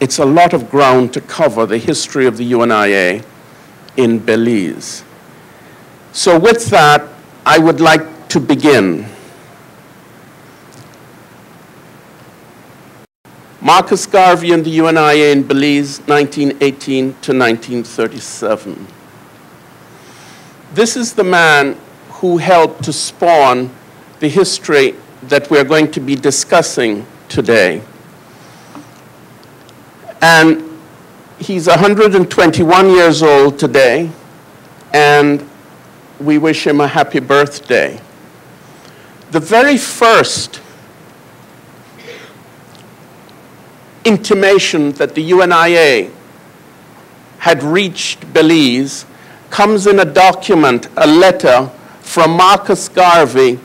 it's a lot of ground to cover the history of the UNIA in Belize. So with that, I would like to begin. Marcus Garvey and the UNIA in Belize, 1918 to 1937. This is the man who helped to spawn the history that we're going to be discussing today. And he's 121 years old today, and we wish him a happy birthday. The very first intimation that the UNIA had reached Belize comes in a document, a letter from Marcus Garvey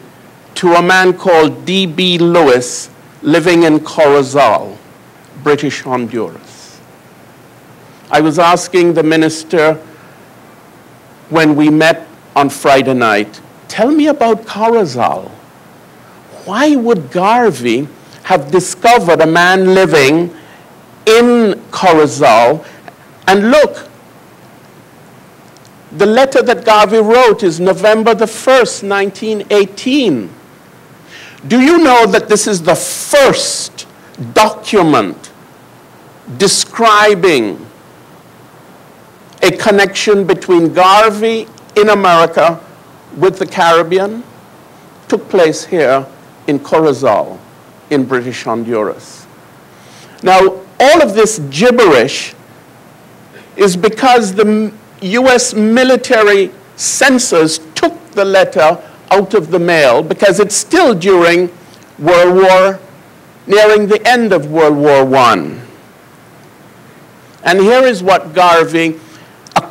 to a man called D.B. Lewis living in Corozal, British Honduras. I was asking the minister when we met on Friday night, tell me about Corozal. Why would Garvey have discovered a man living in Corozal? And look, the letter that Garvey wrote is November the 1st, 1918. Do you know that this is the first document describing a connection between Garvey in America with the Caribbean? Took place here in Corozal in British Honduras. Now, all of this gibberish is because the US military censors took the letter out of the mail because it's still during World War, nearing the end of World War I. And here is what Garvey,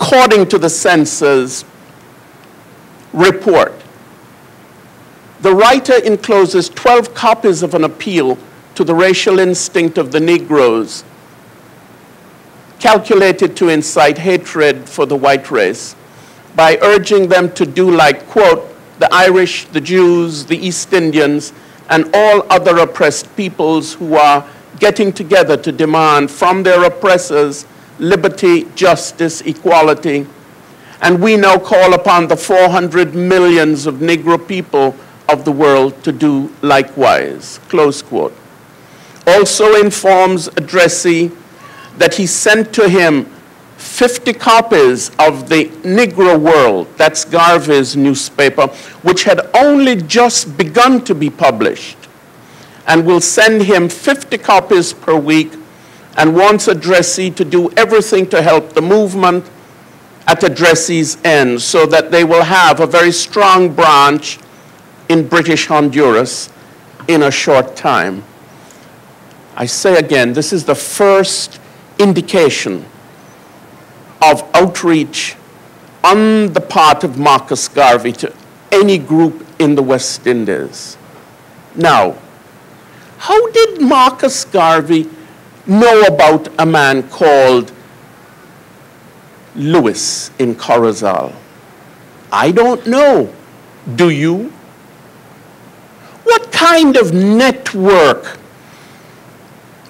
according to the censors, report. The writer encloses 12 copies of an appeal to the racial instinct of the Negroes, calculated to incite hatred for the white race by urging them to do like, quote, the Irish, the Jews, the East Indians, and all other oppressed peoples who are getting together to demand from their oppressors liberty, justice, equality. And we now call upon the 400 millions of Negro people of the world to do likewise. Close quote. Also informs addressee that he sent to him 50 copies of the Negro World, that's Garvey's newspaper, which had only just begun to be published, and will send him 50 copies per week and wants a addressee to do everything to help the movement at addressee's end so that they will have a very strong branch in British Honduras in a short time. I say again, this is the first indication of outreach on the part of Marcus Garvey to any group in the West Indies. Now, how did Marcus Garvey know about a man called Lewis in Corozal? I don't know. Do you? What kind of network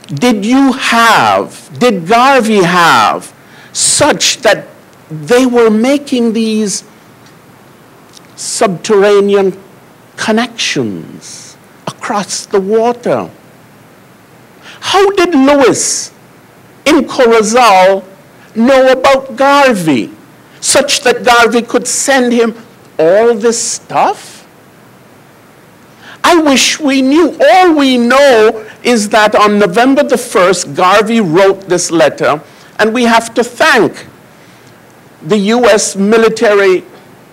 did you have, did Garvey have, such that they were making these subterranean connections across the water? How did Lewis in Corozal know about Garvey, such that Garvey could send him all this stuff? I wish we knew. All we know is that on November the 1st, Garvey wrote this letter, and we have to thank the US military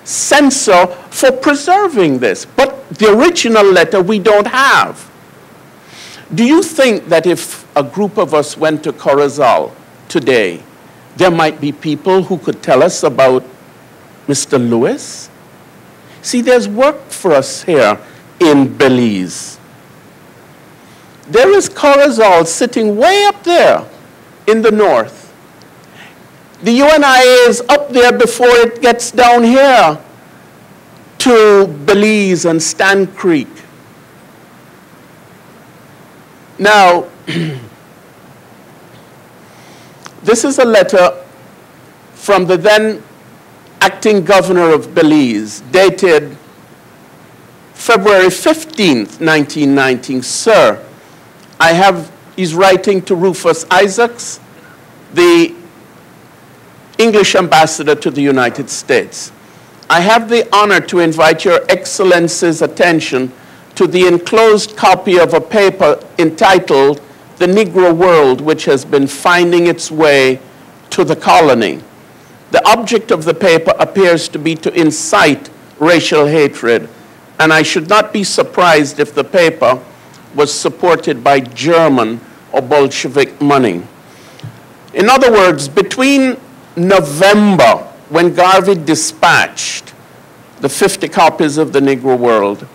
censor for preserving this. But the original letter we don't have. Do you think that if a group of us went to Corozal today, there might be people who could tell us about Mr. Lewis? See, there's work for us here in Belize. There is Corozal sitting way up there in the north. The UNIA is up there before it gets down here to Belize and Stann Creek. Now, This is a letter from the then acting governor of Belize, dated February 15th, 1919. Sir, I have, he's writing to Rufus Isaacs, the English ambassador to the United States. I have the honor to invite Your Excellency's attention to the enclosed copy of a paper entitled The Negro World, which has been finding its way to the colony. The object of the paper appears to be to incite racial hatred, and I should not be surprised if the paper was supported by German or Bolshevik money. In other words, between November, when Garvey dispatched the 50 copies of the Negro World,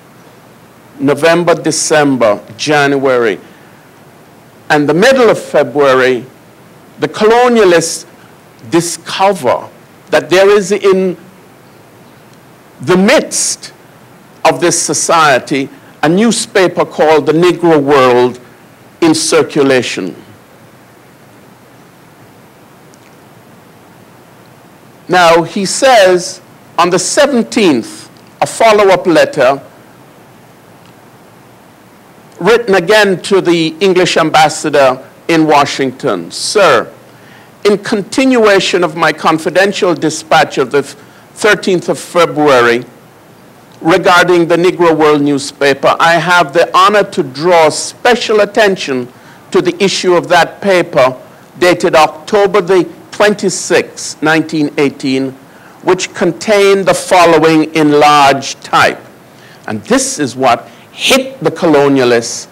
November, December, January, and the middle of February, the colonialists discover that there is in the midst of this society a newspaper called the Negro World in circulation. Now, he says on the 17th, a follow up letter written again to the English ambassador in Washington Sir, in continuation of my confidential dispatch of the 13th of February regarding the Negro World newspaper, I have the honor to draw special attention to the issue of that paper dated October the 26, 1918, which contained the following in large type. And this is what hit the colonialists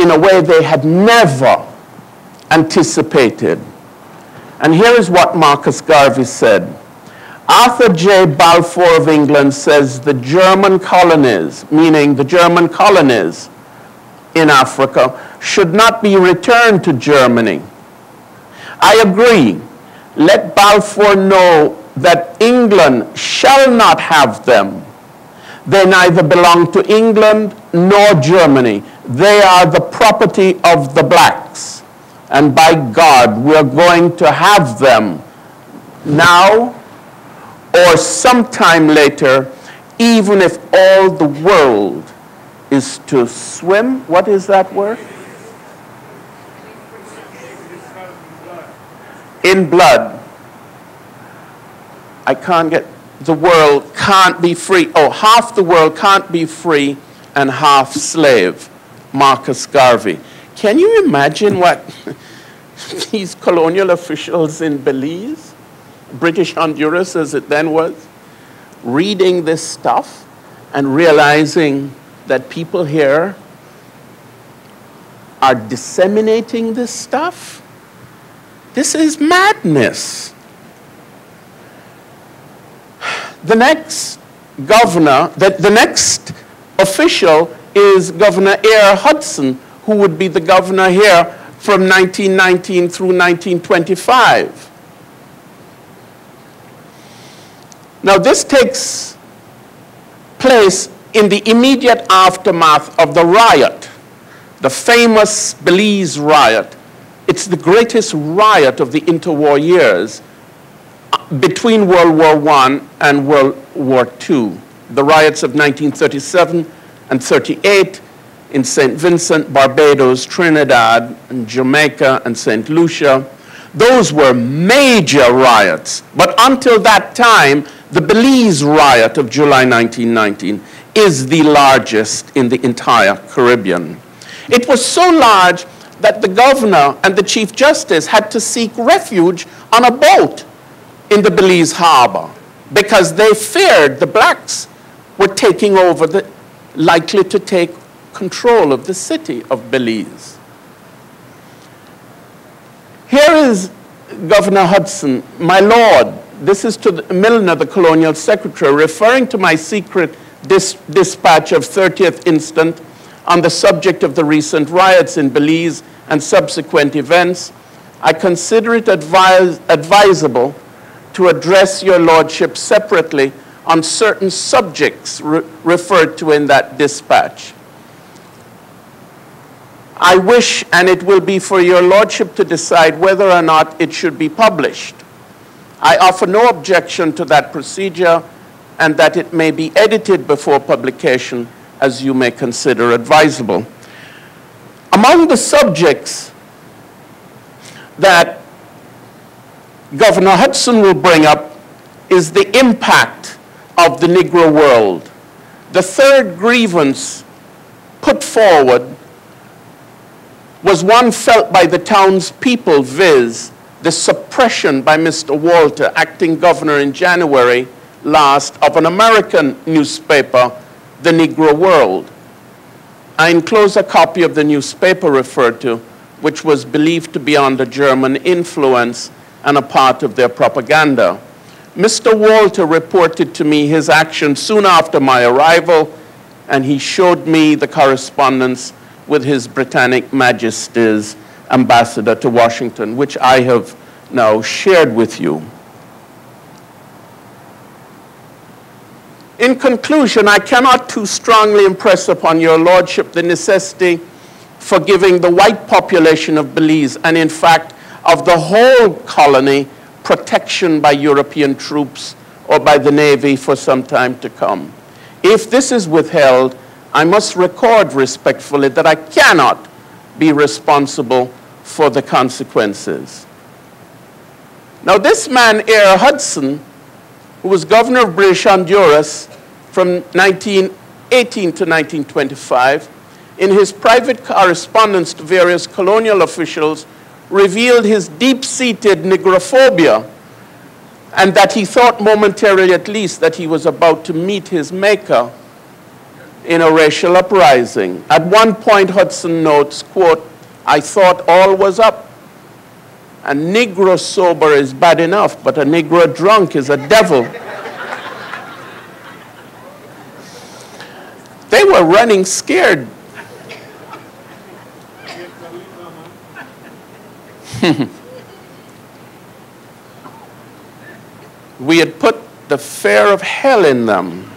in a way they had never anticipated. And here is what Marcus Garvey said. Arthur J. Balfour of England says the German colonies, meaning the German colonies in Africa, should not be returned to Germany I agree. Let Balfour know that England shall not have them. They neither belong to England nor Germany. They are the property of the blacks. And by God, we're going to have them now or sometime later, even if all the world is to swim. What is that word? in blood. I can't get, the world can't be free. Oh, half the world can't be free and half slave. Marcus Garvey. Can you imagine what these colonial officials in Belize, British Honduras as it then was, reading this stuff and realizing that people here are disseminating this stuff? This is madness. The next governor, the, the next official is Governor Eyre Hudson, who would be the governor here from 1919 through 1925. Now, this takes place in the immediate aftermath of the riot, the famous Belize riot it's the greatest riot of the interwar years between World War I and World War II. The riots of 1937 and 38 in St. Vincent, Barbados, Trinidad, and Jamaica, and St. Lucia. Those were major riots. But until that time, the Belize riot of July 1919 is the largest in the entire Caribbean. It was so large that the governor and the chief justice had to seek refuge on a boat in the Belize harbor because they feared the blacks were taking over the, likely to take control of the city of Belize. Here is Governor Hudson, my lord, this is to the, Milner, the colonial secretary, referring to my secret dis dispatch of 30th instant on the subject of the recent riots in Belize and subsequent events, I consider it advisable to address your lordship separately on certain subjects re referred to in that dispatch. I wish, and it will be for your lordship to decide whether or not it should be published. I offer no objection to that procedure and that it may be edited before publication as you may consider advisable. Among the subjects that Governor Hudson will bring up is the impact of the Negro world. The third grievance put forward was one felt by the townspeople, viz., the suppression by Mr. Walter, acting governor in January last, of an American newspaper, The Negro World. I enclose a copy of the newspaper referred to, which was believed to be under German influence and a part of their propaganda. Mr. Walter reported to me his action soon after my arrival, and he showed me the correspondence with His Britannic Majesty's ambassador to Washington, which I have now shared with you. In conclusion, I cannot too strongly impress upon your lordship the necessity for giving the white population of Belize, and in fact of the whole colony, protection by European troops or by the Navy for some time to come. If this is withheld, I must record respectfully that I cannot be responsible for the consequences. Now, this man, Eyre Hudson, who was governor of British Honduras from 1918 to 1925, in his private correspondence to various colonial officials, revealed his deep-seated negrophobia and that he thought momentarily at least that he was about to meet his maker in a racial uprising. At one point, Hudson notes, quote, I thought all was up. A Negro sober is bad enough, but a Negro drunk is a devil. they were running scared we had put the fear of hell in them.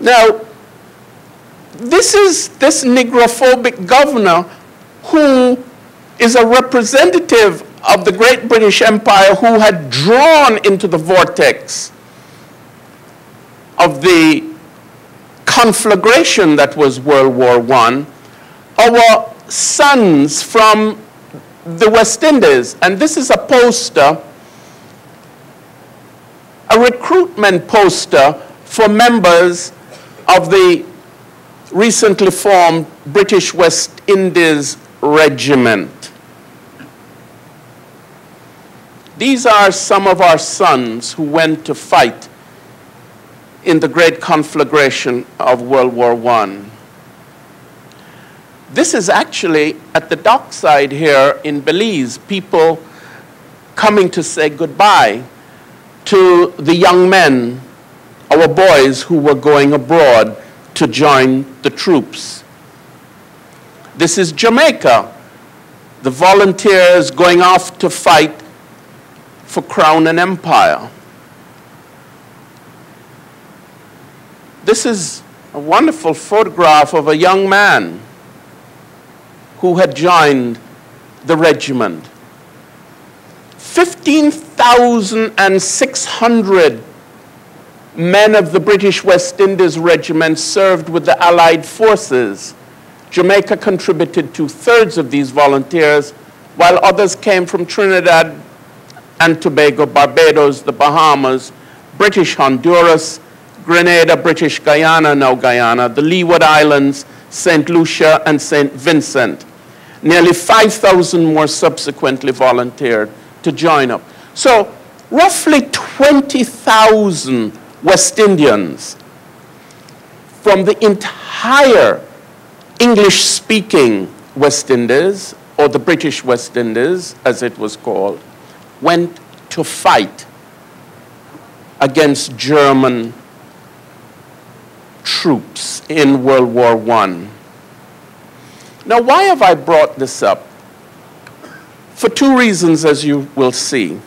Now, this is this negrophobic governor who is a representative of the great British Empire who had drawn into the vortex of the conflagration that was World War I our sons from the West Indies. And this is a poster, a recruitment poster for members of the recently formed British West Indies Regiment. These are some of our sons who went to fight in the great conflagration of World War I. This is actually at the dockside here in Belize, people coming to say goodbye to the young men, our boys who were going abroad to join the troops. This is Jamaica, the volunteers going off to fight for crown and empire. This is a wonderful photograph of a young man who had joined the regiment. 15,600 men of the British West Indies Regiment served with the Allied forces. Jamaica contributed two thirds of these volunteers, while others came from Trinidad and Tobago, Barbados, the Bahamas, British Honduras, Grenada, British Guyana, now Guyana, the Leeward Islands, St. Lucia, and St. Vincent. Nearly 5,000 more subsequently volunteered to join up. So roughly 20,000 West Indians from the entire English-speaking West Indies, or the British West Indies, as it was called, went to fight against German troops in World War I. Now, why have I brought this up? For two reasons, as you will see.